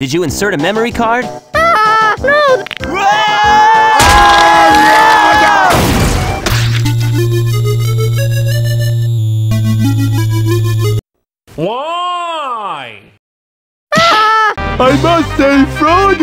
Did you insert a memory card? Ah, no! Why? Ah! I must say Froggy!